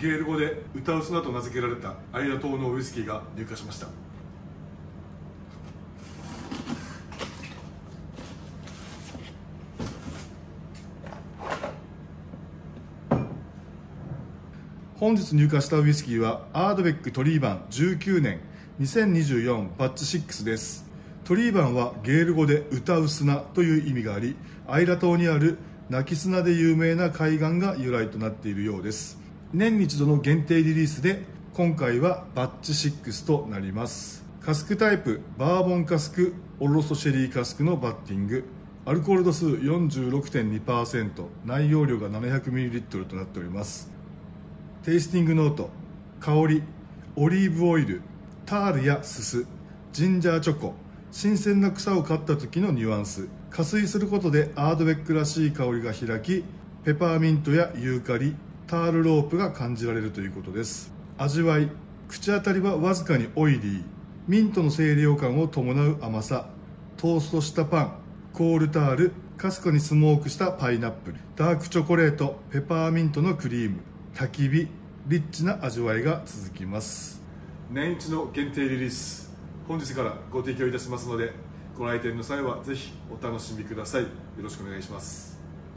ゲール語で歌う砂と名付けられたアイラ島のウイスキーが入荷しました。本日入荷したウイスキーはアードベックトリーバン19年2024バッチ6です。トリーバンはゲール語で歌う砂という意味がありアイラ島にある泣き砂で有名な海岸が由来となっているようです。年に一度の限定リリースで今回はバッチ6となります。カスクタイプバーボンカスクオロストシェリーカスクのバッティング。アルコール度数46.2%内容量が 700ml となっております。テイスティングノート香りオリーブオイルタールやすすジンジャーチョコ新鮮な草を刈った時のニュアンス。加水することでアードベックらしい香りが開きペパーミントやユーカリタールロープが感じられるということです。味わい口当たりはわずかにオイリー。ミントの清涼感を伴う甘さ。トーストしたパンコールタールかすかにスモークしたパイナップル。ダークチョコレートペパーミントのクリーム。焚き火リッチな味わいが続きます。年一の限定リリース。本日からご提供いたしますのでご来店の際はぜひお楽しみください。よろしくお願いします。